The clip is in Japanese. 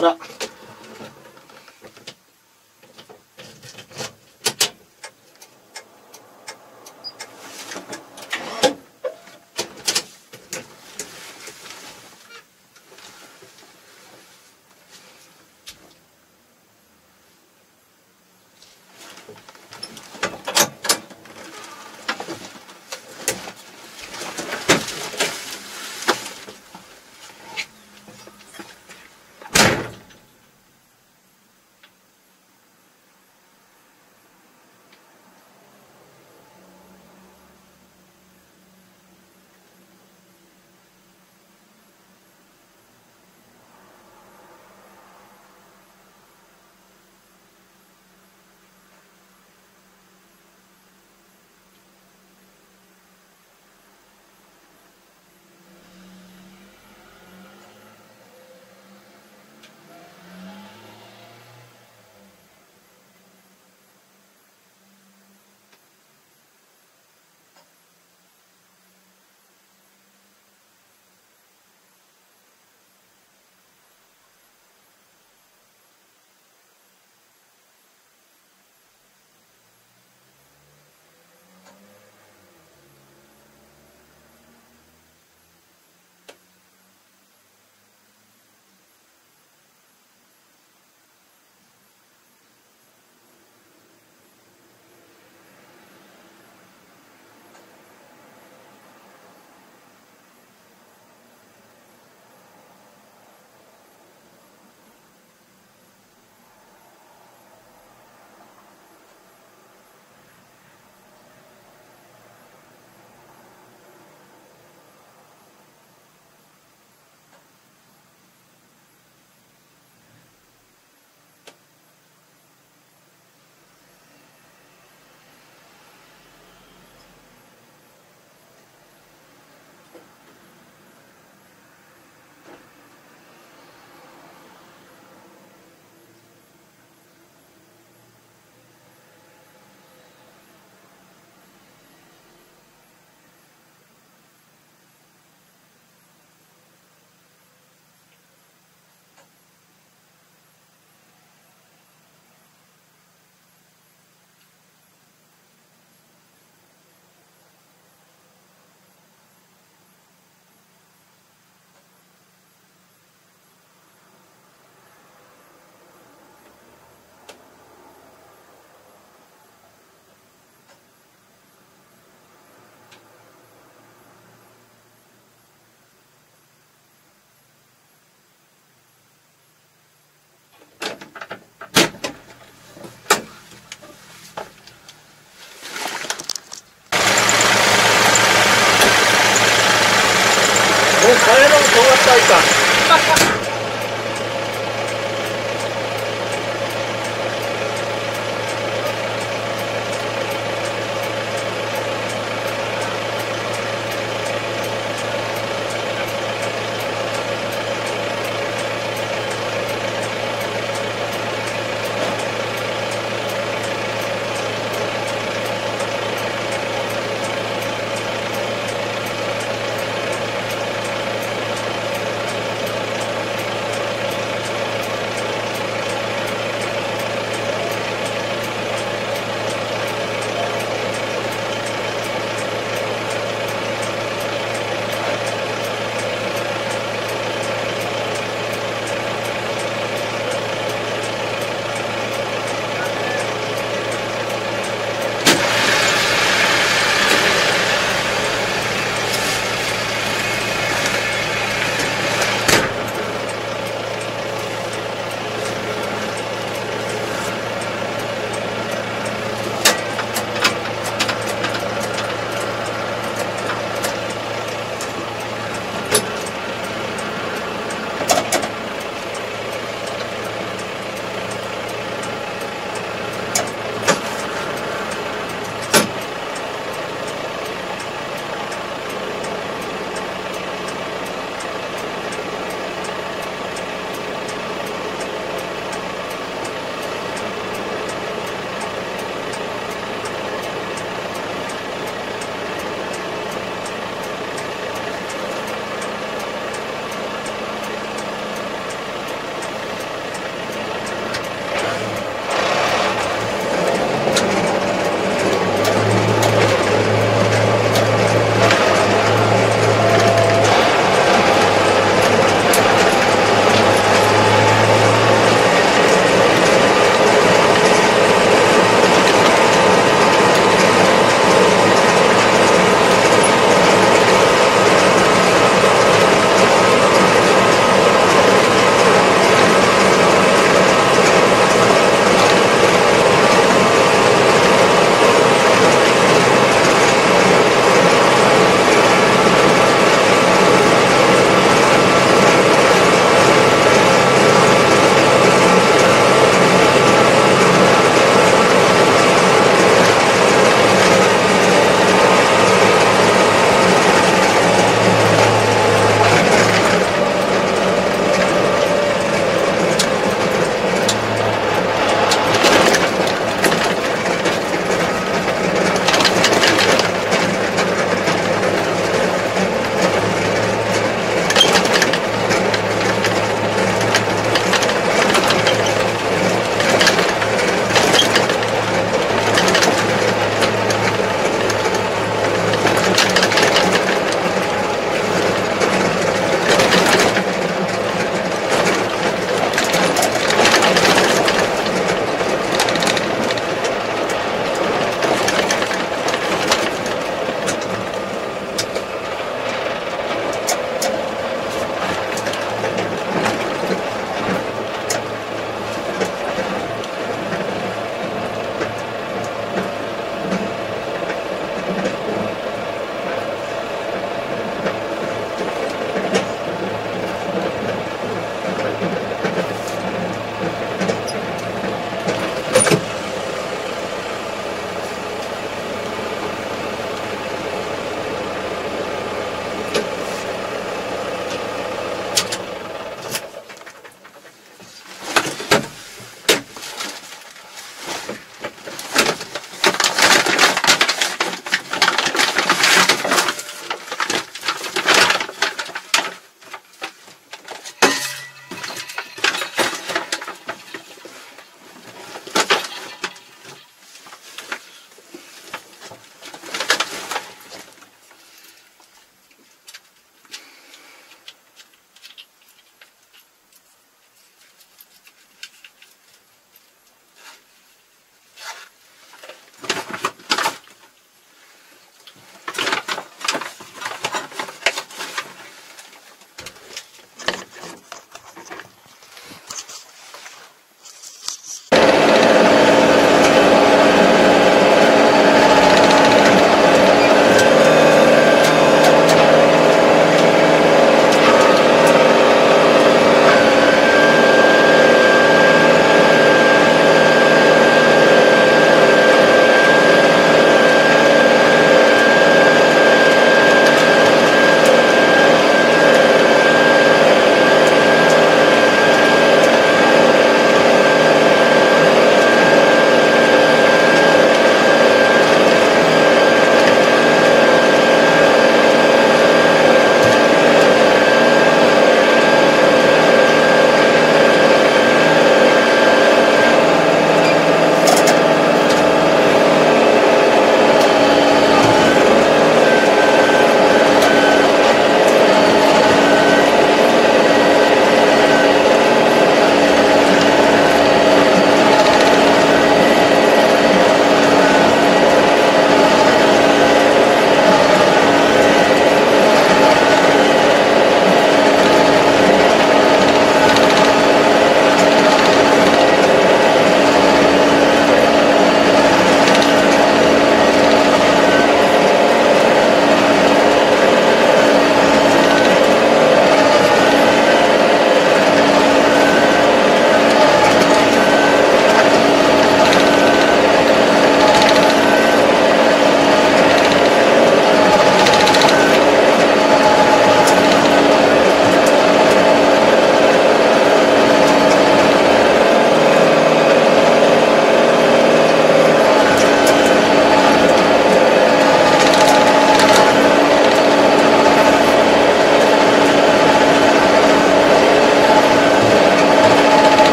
ら。